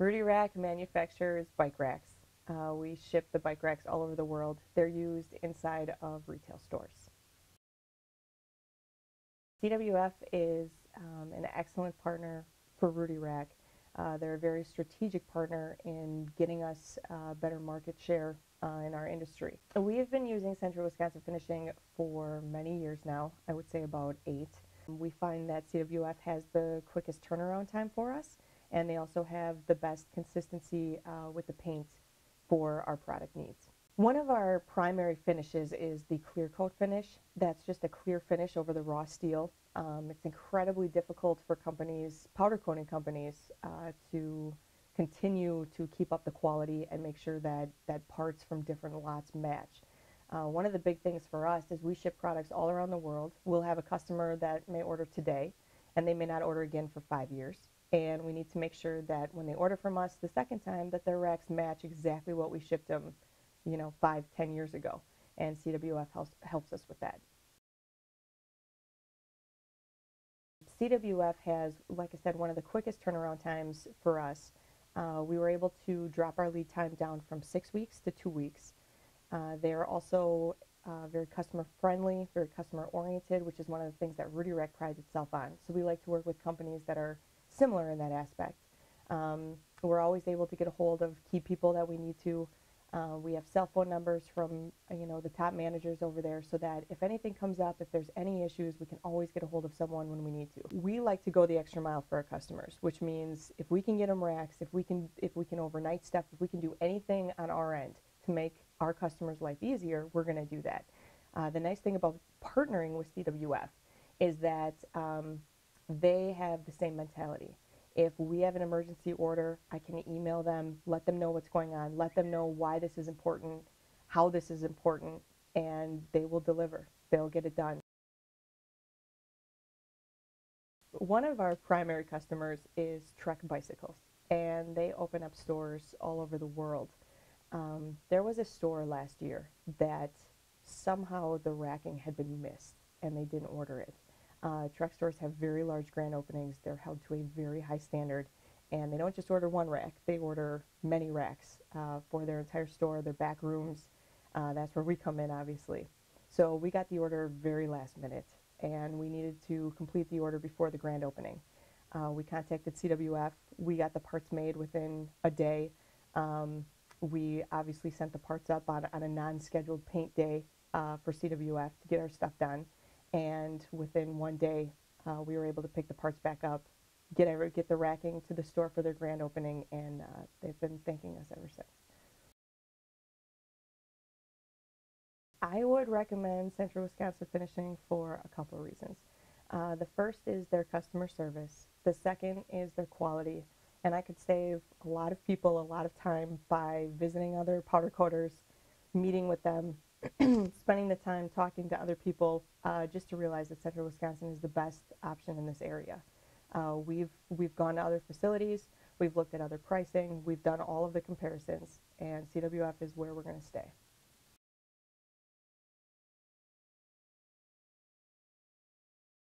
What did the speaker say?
Rudy Rack manufactures bike racks. Uh, we ship the bike racks all over the world. They're used inside of retail stores. CWF is um, an excellent partner for Rudy Rack. Uh, they're a very strategic partner in getting us uh, better market share uh, in our industry. We have been using Central Wisconsin Finishing for many years now, I would say about eight. We find that CWF has the quickest turnaround time for us, and they also have the best consistency uh, with the paint for our product needs. One of our primary finishes is the clear coat finish. That's just a clear finish over the raw steel. Um, it's incredibly difficult for companies, powder coating companies, uh, to continue to keep up the quality and make sure that, that parts from different lots match. Uh, one of the big things for us is we ship products all around the world. We'll have a customer that may order today and they may not order again for five years. And we need to make sure that when they order from us the second time that their racks match exactly what we shipped them, you know, five, ten years ago. And CWF helps, helps us with that. CWF has, like I said, one of the quickest turnaround times for us. Uh, we were able to drop our lead time down from six weeks to two weeks. Uh, they are also uh, very customer friendly, very customer oriented, which is one of the things that Rudy Rack prides itself on. So we like to work with companies that are similar in that aspect. Um, we're always able to get a hold of key people that we need to. Uh, we have cell phone numbers from uh, you know the top managers over there, so that if anything comes up, if there's any issues, we can always get a hold of someone when we need to. We like to go the extra mile for our customers, which means if we can get them racks, if we can if we can overnight stuff, if we can do anything on our end to make our customers' life easier, we're going to do that. Uh, the nice thing about partnering with CWF is that um, they have the same mentality. If we have an emergency order, I can email them, let them know what's going on, let them know why this is important, how this is important, and they will deliver. They'll get it done. One of our primary customers is Trek Bicycles, and they open up stores all over the world. Um, there was a store last year that somehow the racking had been missed and they didn't order it. Uh, stores have very large grand openings. They're held to a very high standard and they don't just order one rack, they order many racks uh, for their entire store, their back rooms. Uh, that's where we come in, obviously. So we got the order very last minute and we needed to complete the order before the grand opening. Uh, we contacted CWF. We got the parts made within a day. Um, we obviously sent the parts up on, on a non-scheduled paint day uh, for CWF to get our stuff done. And within one day, uh, we were able to pick the parts back up, get, get the racking to the store for their grand opening, and uh, they've been thanking us ever since. I would recommend Central Wisconsin Finishing for a couple of reasons. Uh, the first is their customer service. The second is their quality and I could save a lot of people a lot of time by visiting other powder coaters, meeting with them, spending the time talking to other people, uh, just to realize that Central Wisconsin is the best option in this area. Uh, we've we've gone to other facilities, we've looked at other pricing, we've done all of the comparisons, and CWF is where we're going to stay.